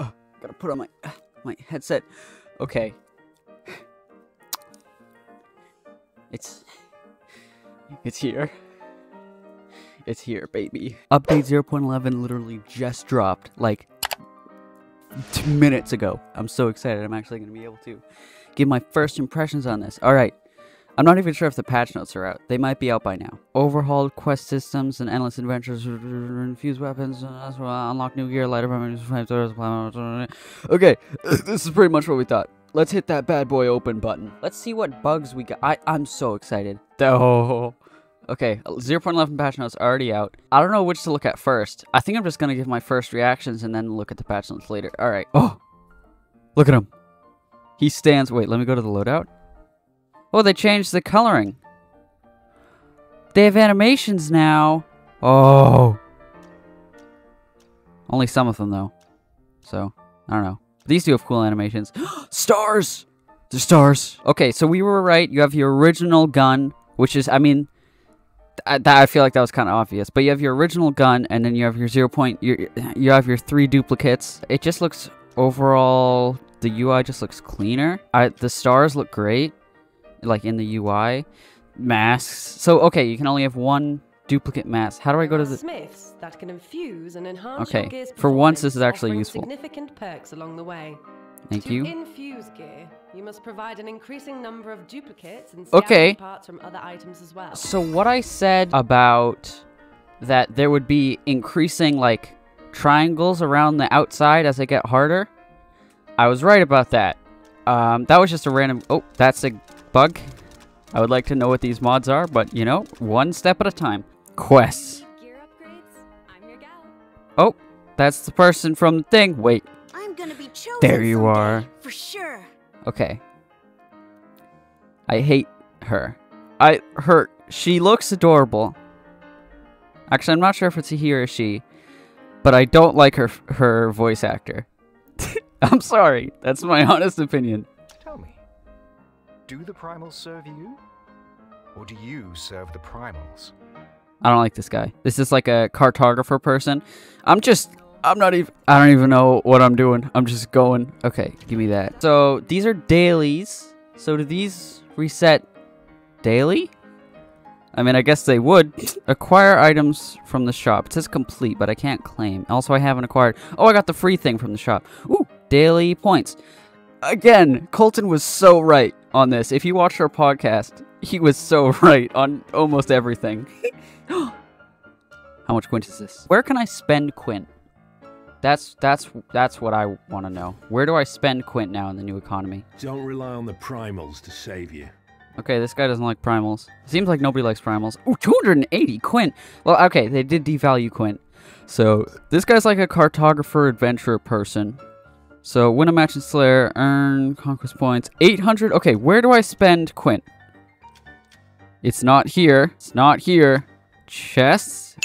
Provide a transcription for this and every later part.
Ah, gotta put on my my headset. Okay. It's it's here. It's here, baby. Update 0.11 literally just dropped like two minutes ago. I'm so excited. I'm actually to be able to give my first impressions on this. All right. I'm not even sure if the patch notes are out. They might be out by now. Overhauled quest systems and endless adventures, infused weapons, unlock new gear, lighter weapons. Okay, this is pretty much what we thought. Let's hit that bad boy open button. Let's see what bugs we got. I, I'm so excited. Oh. Okay, 0.11 patch notes already out. I don't know which to look at first. I think I'm just going to give my first reactions and then look at the patch notes later. All right. Oh, look at him. He stands. Wait, let me go to the loadout. Oh, they changed the coloring. They have animations now. Oh. Only some of them, though. So, I don't know. These two have cool animations. stars! The stars. Okay, so we were right. You have your original gun, which is, I mean, I, I feel like that was kind of obvious. But you have your original gun, and then you have your zero point. You you have your three duplicates. It just looks overall. The UI just looks cleaner. I, the stars look great, like in the UI. Masks. So okay, you can only have one duplicate mask. How do I go to the smiths that can infuse and enhance Okay, for once this is actually useful. Significant perks along the way. Thank to you. infuse gear, you must provide an increasing number of duplicates and Okay. parts from other items as well. So what I said about that there would be increasing like triangles around the outside as they get harder, I was right about that. Um, that was just a random. Oh, that's a bug. I would like to know what these mods are, but you know, one step at a time. Quests. Gear upgrades. I'm your gal. Oh, that's the person from the thing. Wait. I'm gonna be chosen. There you someday, are. For sure. Okay. I hate her. I her she looks adorable. Actually, I'm not sure if it's a he or a she, but I don't like her her voice actor. I'm sorry. That's my honest opinion. Do the primals serve you? Or do you serve the primals? I don't like this guy. This is like a cartographer person. I'm just I'm not even I don't even know what I'm doing. I'm just going. Okay, give me that. So, these are dailies. So do these reset daily? I mean, I guess they would. Acquire items from the shop. It says complete, but I can't claim. Also, I haven't acquired. Oh, I got the free thing from the shop. Ooh, daily points. Again, Colton was so right on this. If you watched our podcast, he was so right on almost everything. How much quint is this? Where can I spend quint? That's that's that's what I want to know. Where do I spend quint now in the new economy? Don't rely on the primals to save you. Okay, this guy doesn't like primals. Seems like nobody likes primals. Ooh, 280 quint. Well, okay, they did devalue quint. So, this guy's like a cartographer adventurer person. So, win a match in Slayer, earn conquest points. 800. Okay, where do I spend quint? It's not here. It's not here. Chests.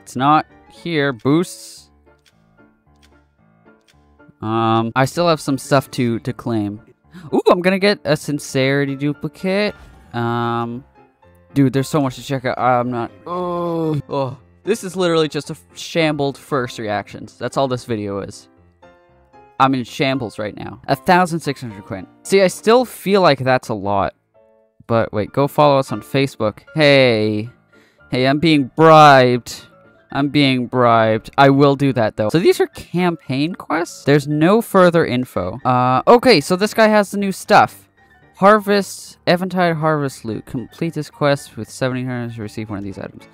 It's not here. Boosts. Um, I still have some stuff to to claim. Ooh, I'm gonna get a sincerity duplicate. Um, dude, there's so much to check out. I'm not. Oh, oh. This is literally just a shambled first reactions. That's all this video is. I'm in shambles right now. A thousand six hundred quint. See, I still feel like that's a lot. But wait, go follow us on Facebook. Hey, hey, I'm being bribed. I'm being bribed. I will do that though. So these are campaign quests. There's no further info. Uh, okay, so this guy has the new stuff. Harvest, Eventide Harvest Loot. Complete this quest with 70 turns to receive one of these items.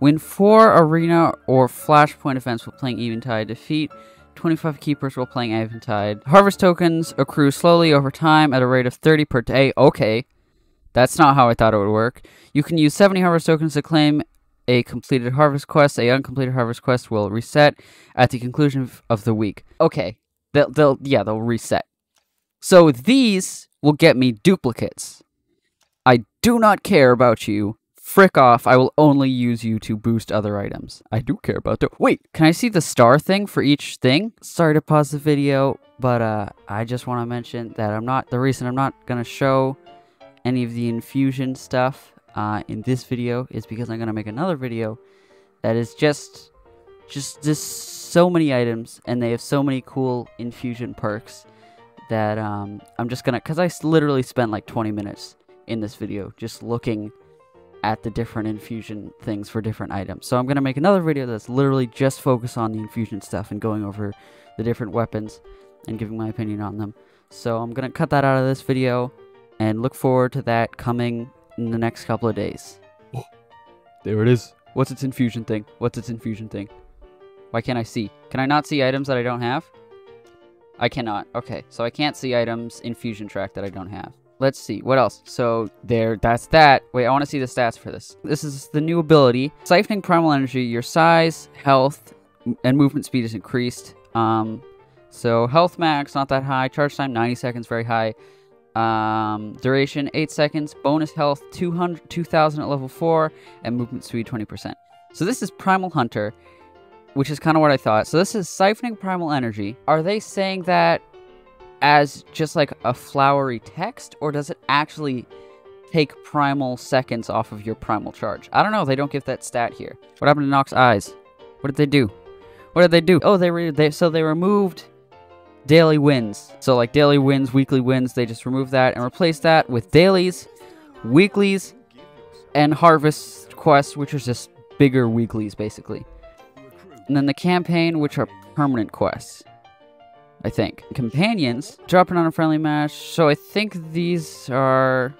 Win four arena or flashpoint events while playing Eventide. Defeat 25 keepers while playing Eventide. Harvest tokens accrue slowly over time at a rate of 30 per day. Okay. That's not how I thought it would work. You can use 70 harvest tokens to claim a completed harvest quest. A uncompleted harvest quest will reset at the conclusion of the week. Okay. They'll, they'll, yeah, they'll reset. So these will get me duplicates. I do not care about you. Frick off. I will only use you to boost other items. I do care about that. Wait, can I see the star thing for each thing? Sorry to pause the video, but uh, I just want to mention that I'm not, the reason I'm not going to show any of the infusion stuff uh, in this video is because I'm going to make another video that is just just just so many items, and they have so many cool infusion perks that um, I'm just gonna, cause I literally spent like 20 minutes in this video just looking at the different infusion things for different items. So I'm gonna make another video that's literally just focused on the infusion stuff and going over the different weapons and giving my opinion on them. So I'm gonna cut that out of this video and look forward to that coming in the next couple of days. Oh, there it is. What's its infusion thing? What's its infusion thing? Why can't I see? Can I not see items that I don't have? I cannot. Okay, so I can't see items infusion track that I don't have. Let's see. What else? So there, that's that. Wait, I want to see the stats for this. This is the new ability. Siphoning Primal Energy. Your size, health, and movement speed is increased. Um, so health max, not that high. Charge time, 90 seconds, very high. Um, duration, 8 seconds. Bonus health, 200, 2000 at level 4. And movement speed, 20%. So this is Primal Hunter which is kind of what I thought. So this is siphoning primal energy. Are they saying that as just like a flowery text, or does it actually take primal seconds off of your primal charge? I don't know. They don't give that stat here. What happened to Nox's eyes? What did they do? What did they do? Oh, they re- they so they removed daily wins. So like daily wins, weekly wins, they just removed that and replaced that with dailies, weeklies, and harvest quests, which are just bigger weeklies basically. And then the campaign, which are permanent quests. I think. Companions, dropping on a friendly match. So I think these are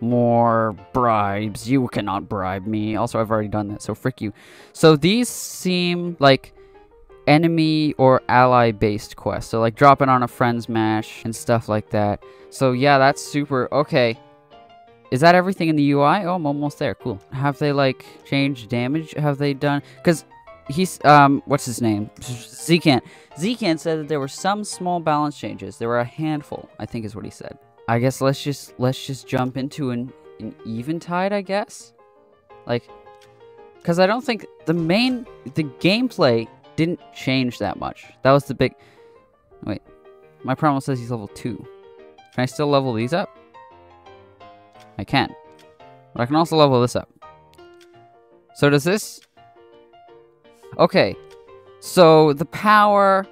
more bribes. You cannot bribe me. Also, I've already done that, so frick you. So these seem like enemy or ally based quests. So like dropping on a friend's match and stuff like that. So yeah, that's super. Okay. Is that everything in the UI? Oh, I'm almost there. Cool. Have they like changed damage? Have they done? Because he's um, what's his name? Zekan. Zekan said that there were some small balance changes. There were a handful, I think, is what he said. I guess let's just let's just jump into an an Eventide I guess, like, because I don't think the main the gameplay didn't change that much. That was the big. Wait, my primal says he's level two. Can I still level these up? I can. But I can also level this up. So does this... Okay. So the power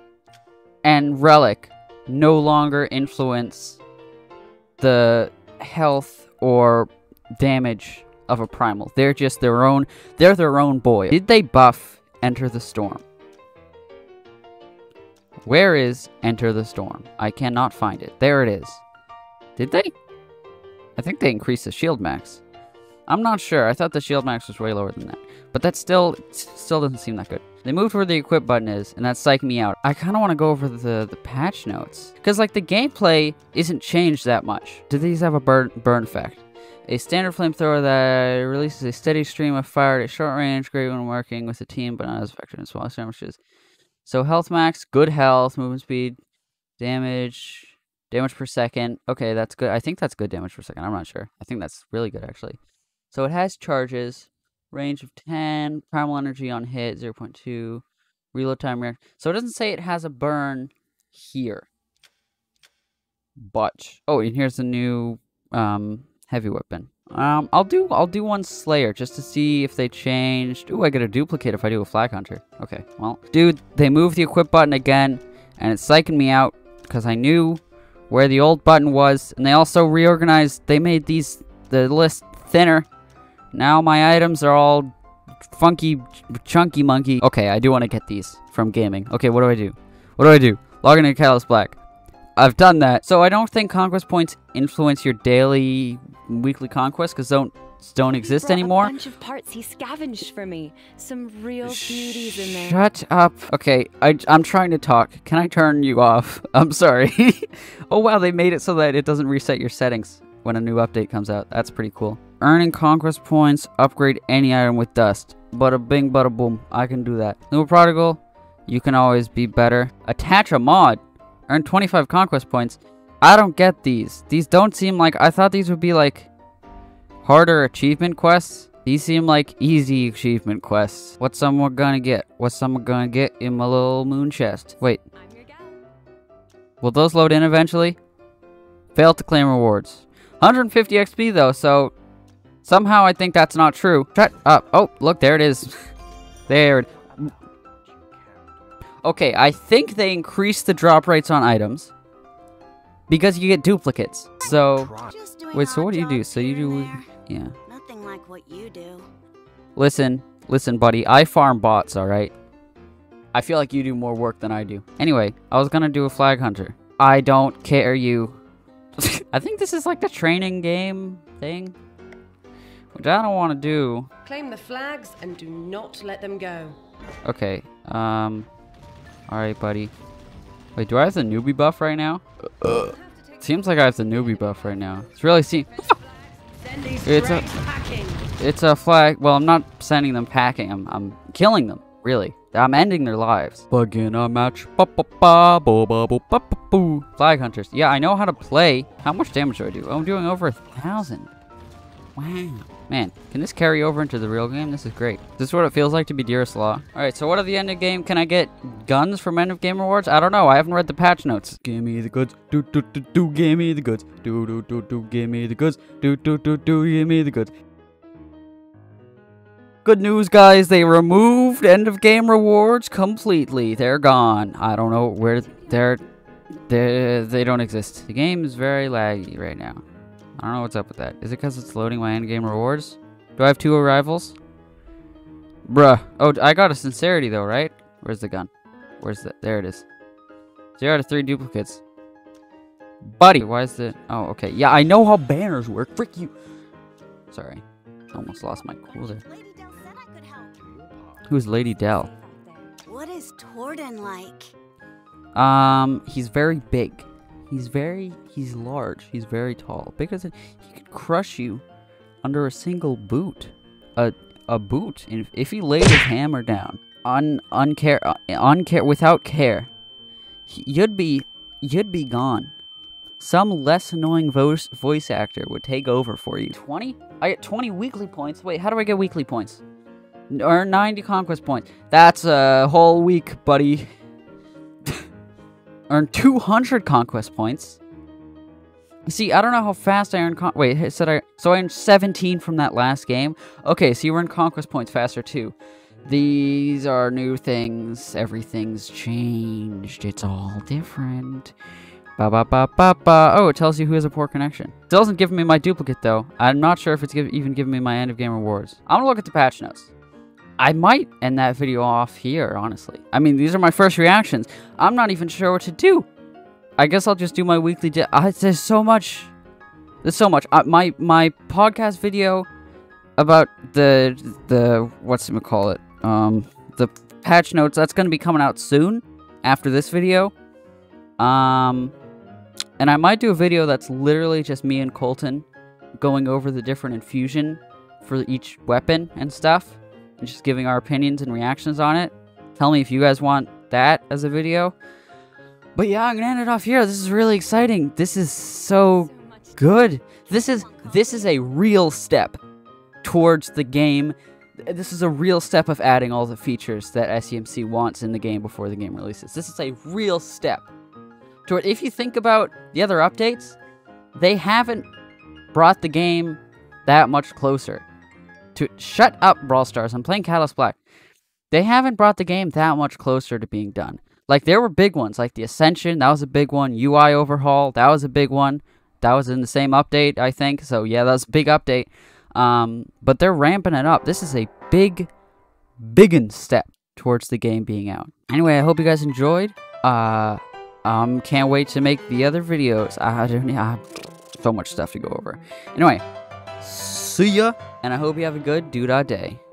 and relic no longer influence the health or damage of a primal. They're just their own... They're their own boy. Did they buff Enter the Storm? Where is Enter the Storm? I cannot find it. There it is. Did they? I think they increased the shield max. I'm not sure. I thought the shield max was way lower than that. But that still still doesn't seem that good. They moved where the equip button is, and that's psyching me out. I kind of want to go over the, the patch notes. Because, like, the gameplay isn't changed that much. Do these have a burn, burn effect? A standard flamethrower that releases a steady stream of fire at short range, great when working with a team, but not as effective in small skirmishes. So health max, good health, movement speed, damage, damage per second. Okay, that's good. I think that's good damage per second. I'm not sure. I think that's really good actually. So it has charges, range of 10, primal energy on hit 0.2, reload time react. So it doesn't say it has a burn here. But oh, and here's the new um heavy weapon. Um, I'll do I'll do one Slayer just to see if they changed. Ooh, I get a duplicate if I do a Flag Hunter. Okay, well, dude, they moved the equip button again, and it's psyching me out because I knew where the old button was, and they also reorganized. They made these the list thinner. Now my items are all funky, chunky monkey. Okay, I do want to get these from gaming. Okay, what do I do? What do I do? Log into Catalyst Black. I've done that. So I don't think conquest points influence your daily, weekly conquest because don't don't exist Brought anymore. A bunch of parts he scavenged for me. Some real beauties in there. Shut up. Okay, I, I'm trying to talk. Can I turn you off? I'm sorry. oh wow, they made it so that it doesn't reset your settings when a new update comes out. That's pretty cool. Earning conquest points, upgrade any item with dust. Bada bing, bada boom. I can do that. New prodigal, you can always be better. Attach a mod. Earn 25 conquest points. I don't get these. These don't seem like. I thought these would be like harder achievement quests. These seem like easy achievement quests. What's someone gonna get? What's someone gonna get in my little moon chest? Wait, I'm your gal. will those load in eventually? Fail to claim rewards. 150 XP though, so somehow I think that's not true. Shut up. Oh, look, there it is. there. Okay, I think they increased the drop rates on items because you get duplicates. So, Pri- Just doing wait, so what do you do? So you do, yeah. Nothing like what you do. Listen, listen, buddy. I farm bots, all right? I feel like you do more work than I do. Anyway, I was gonna do a flag hunter. I don't care you. I think this is like the training game thing, which I don't want to do. Claim the flags and do not let them go. Okay, um, all right, buddy. Wait, do I have the newbie buff right now? Uh, seems like I have the newbie buff right now. It's really see. It's a- packing. It's a flag. Well, I'm not sending them packing. I'm, I'm killing them. Really. I'm ending their lives. Begin a match. Ba ba ba bo ba bo ba ba boo. Flag hunters. Yeah, I know how to play. How much damage do I do? I'm doing over a thousand. Wow. Man, can this carry over into the real game? This is great. Is this what it feels like to be Dearest Law? Alright, so what are the end of game? Can I get guns from end of game rewards? I don't know. I haven't read the patch notes. Give me the goods. Do do do do. Give me the goods. Do do do do. Give me the goods. Do do do do. Give me the goods. Good news, guys. They removed end of game rewards completely. They're gone. I don't know where they're. They they don't exist. The game is very laggy right now. I don't know what's up with that. Is it because it's loading my end game rewards? Do I have two arrivals? Bruh. Oh, I got a sincerity though, right? Where's the gun? Where's the? There it is. Zero out of three duplicates. Buddy, why is the? Oh, okay. Yeah, I know how banners work. Frick you. Sorry, almost lost my cool there. Lady Del said I could help. Who's Lady Dell? What is Torden like? Um, he's very big. He's very, he's large. He's very tall. Bigger than, he could crush you under a single boot. A, a boot. If, if he laid his hammer down, un, uncare, uh, uncare, without care, he- you'd be, you'd be gone. Some less annoying voice, voice actor would take over for you. 20? I get 20 weekly points. Wait, how do I get weekly points? Earn 90 conquest points. That's a whole week, buddy. Earn 200 conquest points. See, I don't know how fast I earn con- Wait, it said I... So I earned 17 from that last game? Okay, so you earn conquest points faster too. These are new things. Everything's changed. It's all different. Ba ba ba ba ba. Oh, it tells you who has a poor connection. It doesn't give me my duplicate though. I'm not sure if it's give, even giving me my end of game rewards. I'm gonna look at the patch notes. I might end that video off here, honestly. I mean, these are my first reactions. I'm not even sure what to do. I guess I'll just do my weekly. Uh, there's so much. There's so much. Uh, my my podcast video about the the what's it call it? Um, the patch notes. That's gonna be coming out soon after this video. Um, and I might do a video that's literally just me and Colton going over the different infusion for each weapon and stuff and just giving our opinions and reactions on it. Tell me if you guys want that as a video. But yeah, I'm gonna end it off here. This is really exciting. This is so good. This is this is a real step towards the game. This is a real step of adding all the features that SEMC wants in the game before the game releases. This is a real step toward. If you think about the other updates, they haven't brought the game that much closer to shut up brawl stars. I'm playing catalyst black. They haven't brought the game that much closer to being done. Like there were big ones like the ascension that was a big one. Ui overhaul that was a big one. That was in the same update i think. So yeah that was a big update. Um, but they're ramping it up. This is a big biggin step towards the game being out. Anyway i hope you guys enjoyed. Uh um can't wait to make the other videos. I don't i have so much stuff to go over. Anyway see ya and I hope you have a good DooDaDay.